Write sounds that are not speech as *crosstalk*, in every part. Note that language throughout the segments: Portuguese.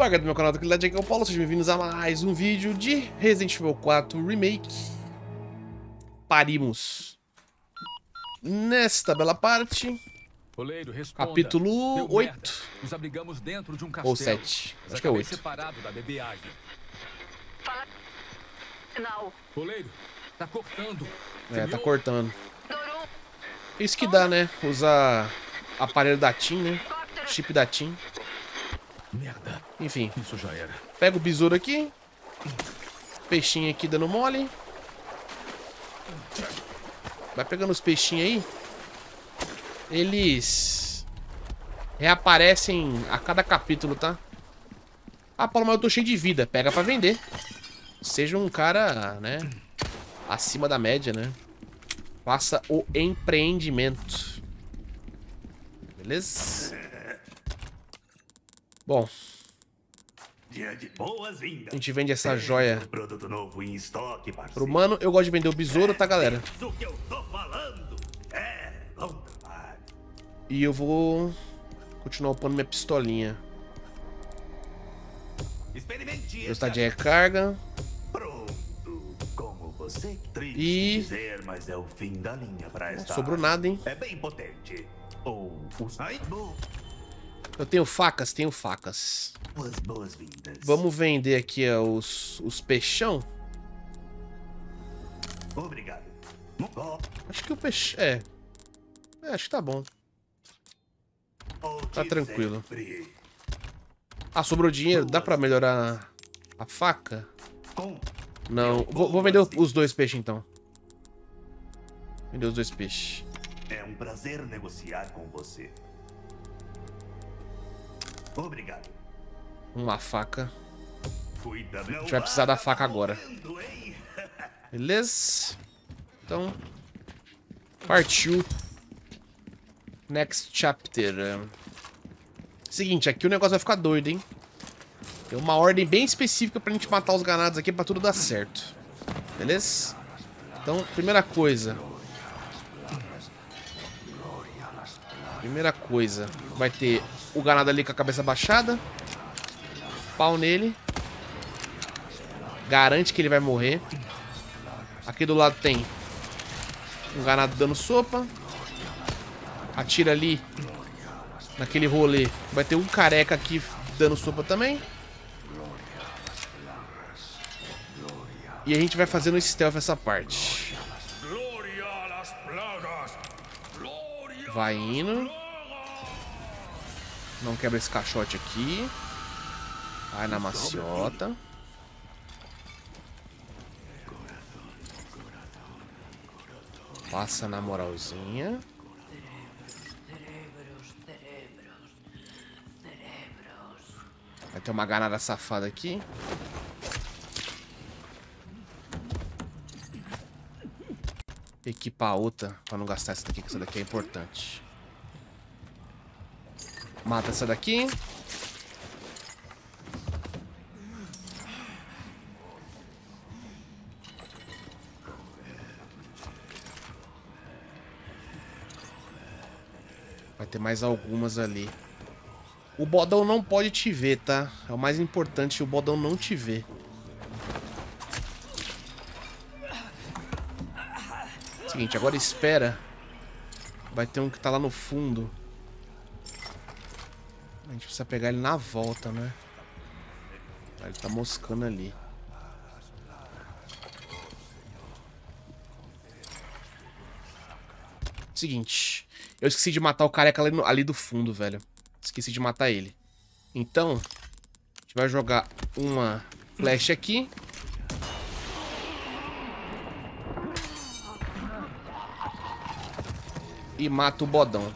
Opa, galera do meu canal, aqui é o Paulo, sejam bem-vindos a mais um vídeo de Resident Evil 4 Remake. Parimos. Nesta bela parte, Oleiro, capítulo 8. Nos abrigamos dentro de um castelo. Ou 7, acho que é 8. separado da bebê águia. Fala. Não. Oleiro, tá cortando. É, tá cortando. Isso que dá, né? Usar aparelho da TIM, né? Chip da TIM. Merda, Enfim, isso já era. pega o besouro aqui. Peixinho aqui dando mole. Vai pegando os peixinhos aí. Eles reaparecem a cada capítulo, tá? Ah, Paulo, mas eu tô cheio de vida. Pega pra vender. Seja um cara, né? Acima da média, né? Faça o empreendimento. Beleza? Bom, a gente vende essa joia Produto novo em estoque, pro mano. Eu gosto de vender o besouro, tá, galera? É, trabalho. E eu vou continuar upando minha pistolinha. Experimente Velocidade de recarga. Pronto. Como você triste E- dizer, é Não sobrou nada, hein? É bem potente. Ou Ai, Eu tenho facas? Tenho facas. boas-vindas. Vamos vender aqui ó, os, os peixão. Obrigado. Acho que o peixe... É. É, acho que tá bom. Tá tranquilo. Ah, sobrou dinheiro? Dá pra melhorar a faca? Não. Vou, vou vender os dois peixes, então. Vender os dois peixes. É um prazer negociar com você. Obrigado. Uma faca. A gente vai precisar da faca agora. *laughs* Beleza? Então... Partiu. Next chapter. Seguinte, aqui o negócio vai ficar doido, hein? Tem uma ordem bem específica pra gente matar os ganados aqui pra tudo dar certo. Beleza? Então, primeira coisa. Primeira coisa. Vai ter o ganado ali com a cabeça baixada. Pau nele. Garante que ele vai morrer. Aqui do lado tem um ganado dando sopa. Atira ali. Naquele rolê. Vai ter um careca aqui dando sopa também. E a gente vai fazendo stealth essa parte. Vai indo. Não quebra esse caixote aqui. Vai na maciota. Passa na moralzinha. Vai ter uma ganada safada aqui. Equipar outra pra não gastar essa daqui, que essa daqui é importante. Mata essa daqui. Vai ter mais algumas ali. O bodão não pode te ver, tá? É o mais importante, o bodão não te ver. Seguinte, agora espera. Vai ter um que tá lá no fundo. A gente precisa pegar ele na volta, né? Ele tá moscando ali. Seguinte. Eu esqueci de matar o careca ali, no- ali do fundo, velho. Esqueci de matar ele. Então, a gente vai jogar uma flecha aqui. E mata o bodão.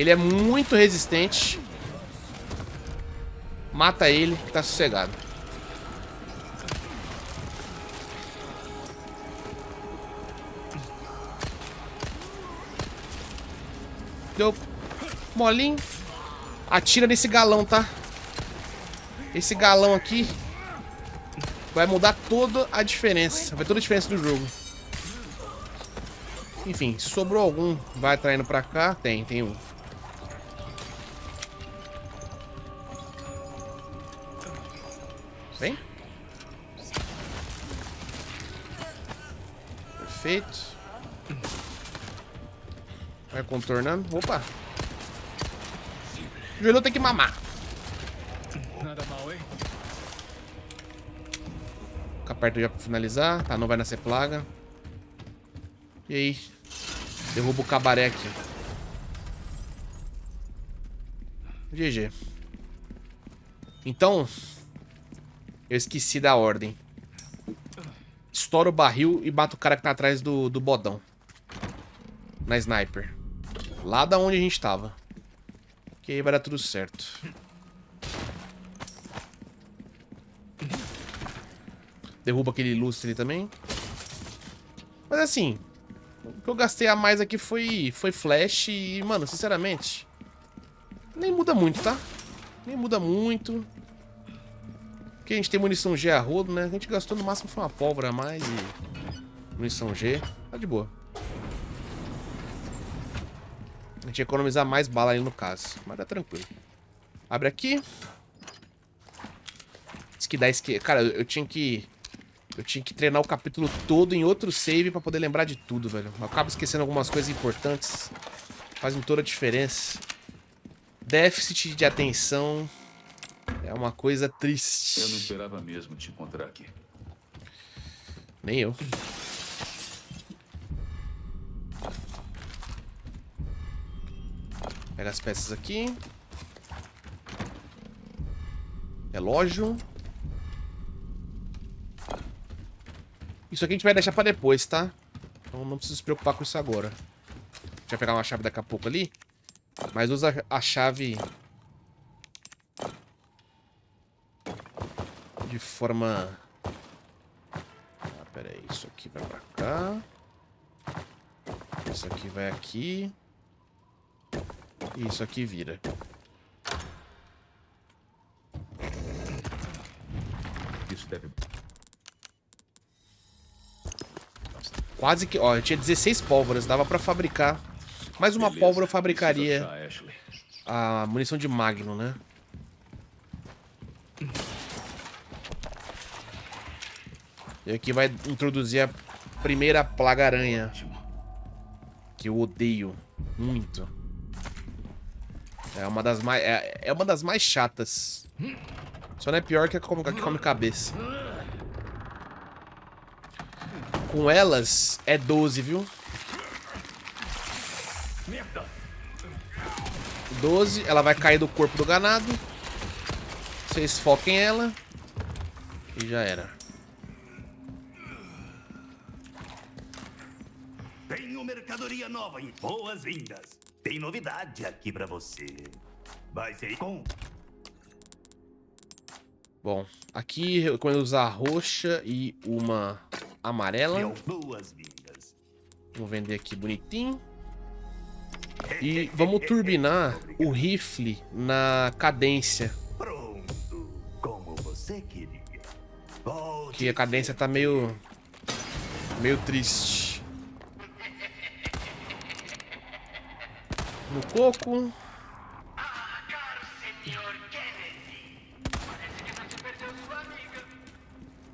Ele é muito resistente. Mata ele, que tá sossegado. Deu molinho. Atira nesse galão, tá? Esse galão aqui vai mudar toda a diferença. Vai toda a diferença do jogo. Enfim, sobrou algum. Vai traindo pra cá? Tem, tem um. Perfeito. Vai contornando. Opa. O joelho tem que mamar. Nada mal, hein? Fica perto já pra finalizar. Tá, não vai nascer plaga. E aí? Derruba o cabaré aqui. GG. Então, eu esqueci da ordem. Estoura o barril e bata o cara que tá atrás do, do bodão. Na sniper. Lá da onde a gente tava. Que aí vai dar tudo certo. Derruba aquele lustre ali também. Mas assim, o que eu gastei a mais aqui foi, foi flash e, mano, sinceramente, nem muda muito, tá? Nem muda muito. Porque a gente tem munição G a rodo, né? A gente gastou no máximo foi uma pólvora a mais e munição G. Tá de boa. A gente economizar mais bala ali no caso, mas tá tranquilo. Abre aqui. Diz que dá esquerda. Cara, eu, eu tinha que... Eu tinha que treinar o capítulo todo em outro save pra poder lembrar de tudo, velho. Eu acabo esquecendo algumas coisas importantes. Fazem toda a diferença. Déficit de atenção uma coisa triste. Eu não esperava mesmo te encontrar aqui. Nem eu. Pega as peças aqui. Relógio. Isso aqui a gente vai deixar pra depois, tá? Então não precisa se preocupar com isso agora. A gente vai pegar uma chave daqui a pouco ali. Mas usa a chave... De forma... Ah, pera aí. Isso aqui vai pra cá. Isso aqui vai aqui. E isso aqui vira. Isso deve. Quase que... Ó, eu tinha 16 pólvoras. Dava pra fabricar. Mais uma Beleza, pólvora eu fabricaria achar a munição de Magnum, né? E aqui vai introduzir a primeira plaga aranha. Que eu odeio muito. É uma das mais. É, é uma das mais chatas. Só não é pior que a que come, que come cabeça. Com elas é 12, viu? Merda! 12, ela vai cair do corpo do ganado. Vocês foquem ela. E já era. Tenho mercadoria nova e boas-vindas. Tem novidade aqui pra você. Vai ser com... Bom, aqui eu recomendo usar a roxa e uma amarela. Boas-vindas. Vamos vender aqui bonitinho. E vamos turbinar o rifle na cadência. Pronto, como você queria. Volte Que a cadência tá meio... Meio triste. No coco.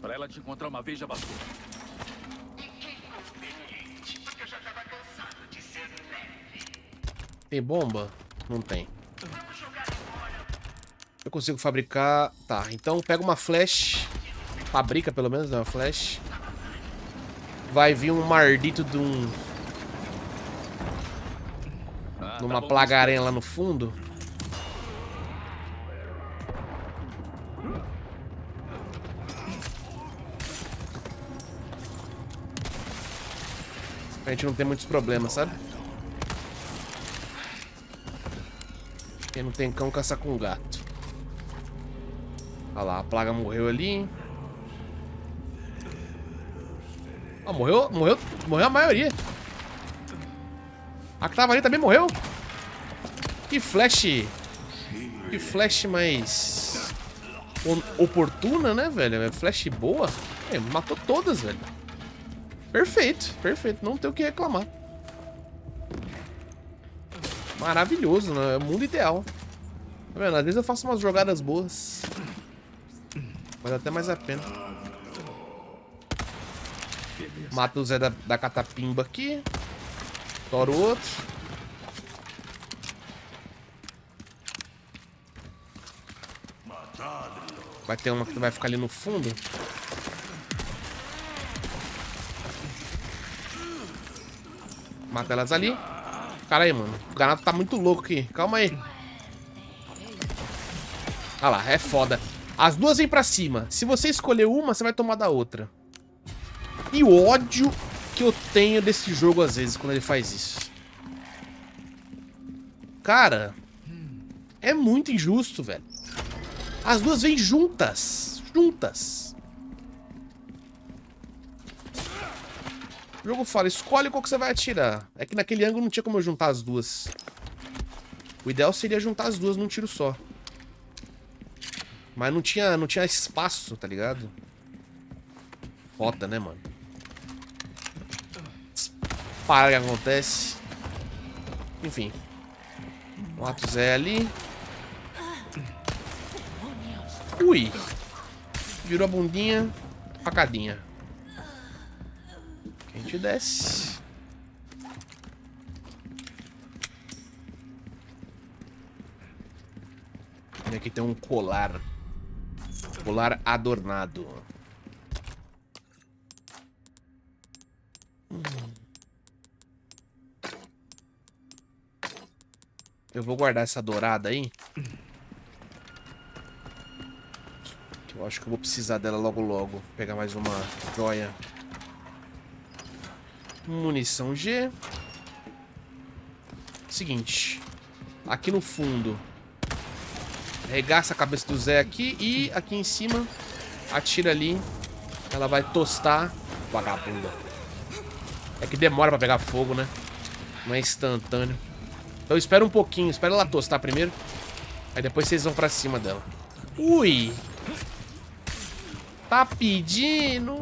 Pra ela te encontrar uma vez já bastou. Tem bomba? Não tem. Eu consigo fabricar... Tá, então pega uma flash. Fabrica pelo menos, né? Uma flash. Vai vir um mardito de um... Numa tá bom, plaga aranha lá no fundo. Pra gente não ter muitos problemas, sabe? Quem não tem cão, caça com gato. Olha lá, a plaga morreu ali. Ah, morreu, morreu, morreu a maioria. A que tava ali também morreu. Que flash... Que flash mais... Oportuna, né, velho? É Flash boa. É, matou todas, velho. Perfeito, perfeito. Não tem o que reclamar. Maravilhoso, né? É o mundo ideal. Tá vendo? Às vezes eu faço umas jogadas boas. Vale até mais a pena. Mata o Zé da, da catapimba aqui. Tora o outro. Vai ter uma que vai ficar ali no fundo. Mata elas ali. Cara aí, mano. O granado tá muito louco aqui. Calma aí. Olha lá, é foda. As duas vêm pra cima. Se você escolher uma, você vai tomar da outra. E o ódio que eu tenho desse jogo às vezes, quando ele faz isso. Cara, é muito injusto, velho. As duas vêm juntas. Juntas. O jogo fala, escolhe qual que você vai atirar. É que naquele ângulo não tinha como eu juntar as duas. O ideal seria juntar as duas num tiro só. Mas não tinha, não tinha espaço, tá ligado? Foda, né, mano? Para que acontece. Enfim. Mata o Zé ali. Ui. Virou a bundinha. Facadinha. A gente desce. E aqui tem um colar. Colar adornado. Eu vou guardar essa dourada aí. Eu acho que eu vou precisar dela logo logo. Vou pegar mais uma joia. Munição G. Seguinte. Aqui no fundo. Regaça a cabeça do Zé aqui. E aqui em cima. Atira ali. Ela vai tostar. Vagabunda. É que demora pra pegar fogo, né? Não é instantâneo. Então espera um pouquinho. Espera ela tostar primeiro. Aí depois vocês vão pra cima dela. Ui. Tá pedindo.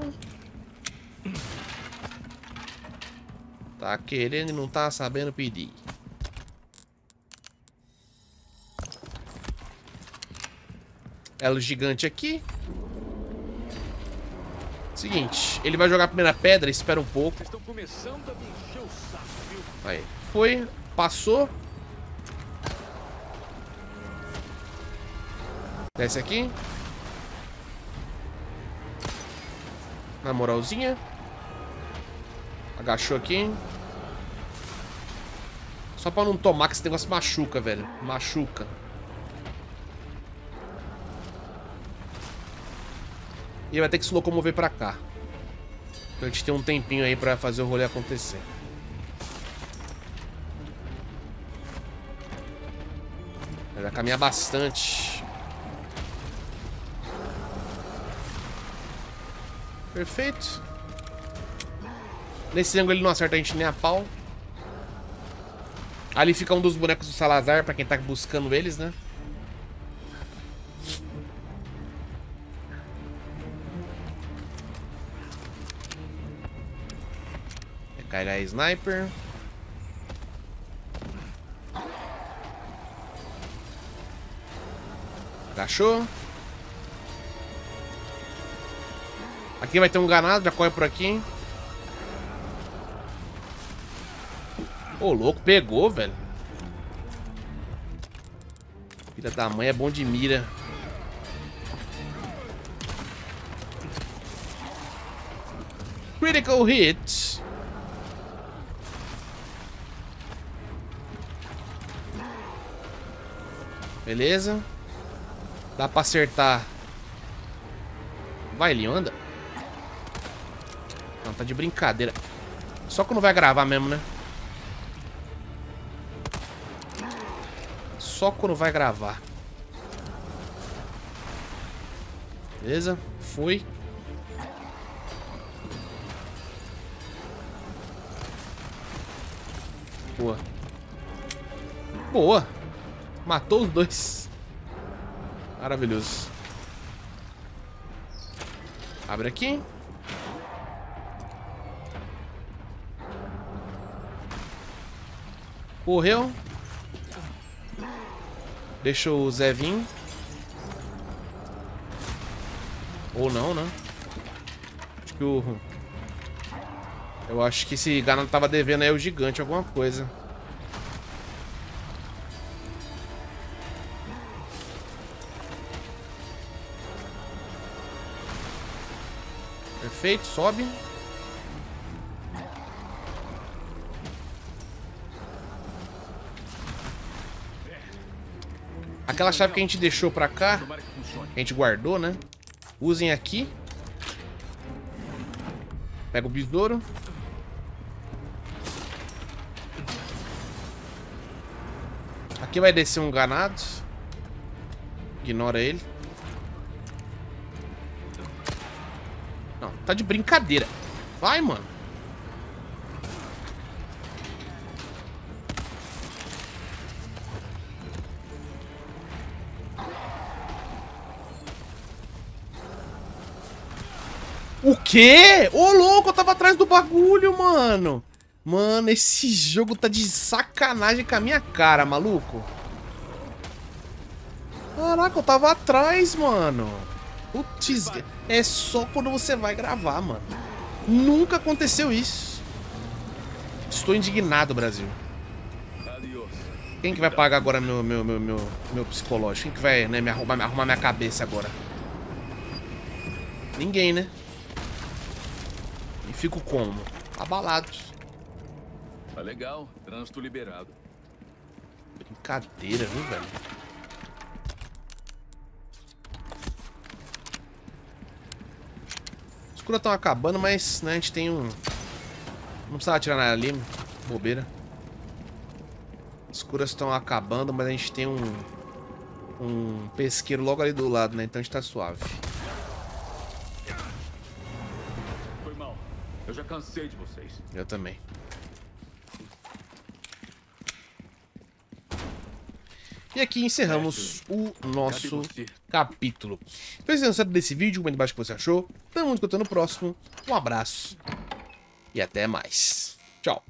Tá querendo e não tá sabendo pedir. Elo gigante aqui. Seguinte, ele vai jogar a primeira pedra, espera um pouco. Aí, foi, passou. Desce aqui. Na moralzinha. Agachou aqui. Só pra não tomar, que esse negócio machuca, velho. Machuca. E vai ter que se locomover pra cá. Então a gente tem um tempinho aí pra fazer o rolê acontecer. Vai caminhar bastante. Perfeito. Nesse ângulo ele não acerta a gente nem a pau. Ali fica um dos bonecos do Salazar, pra quem tá buscando eles, né? Carregar a sniper. Agachou. Aqui vai ter um ganado, já corre por aqui. Ô, oh, louco, pegou, velho. Filha da mãe é bom de mira. Critical hit. Beleza. Dá pra acertar. Vai, ele anda. Não, tá de brincadeira. Só quando vai gravar mesmo, né? Só quando vai gravar. Beleza? Foi. Boa. Boa. Matou os dois. Maravilhoso. Abre aqui. Correu. Deixa o Zé vir. Ou não, né? Acho que o... Eu acho que esse Gana tava devendo aí o gigante alguma coisa. Perfeito, sobe. Aquela chave que a gente deixou pra cá, a gente guardou, né? Usem aqui. Pega o besouro. Aqui vai descer um ganado. Ignora ele. Não, tá de brincadeira. Vai, mano. O quê? Ô, louco, eu tava atrás do bagulho, mano. Mano, esse jogo tá de sacanagem com a minha cara, maluco. Caraca, eu tava atrás, mano. Putz, é só quando você vai gravar, mano. Nunca aconteceu isso. Estou indignado, Brasil. Quem que vai pagar agora meu, meu, meu, meu, meu psicológico? Quem que vai né, me arrumar, arrumar minha cabeça agora? Ninguém, né? Fico como? Abalado. Tá legal. Trânsito liberado. Brincadeira, viu, velho? Os curas estão acabando, mas né, a gente tem um... Não precisava tirar nada ali, bobeira. As curas estão acabando, mas a gente tem um... Um pesqueiro logo ali do lado, né? Então a gente tá suave. Eu já cansei de vocês. Eu também. E aqui encerramos o nosso capítulo. Espero que vocês desse vídeo. Comenta embaixo o que você achou. Tamo junto no próximo. Um abraço. E até mais. Tchau.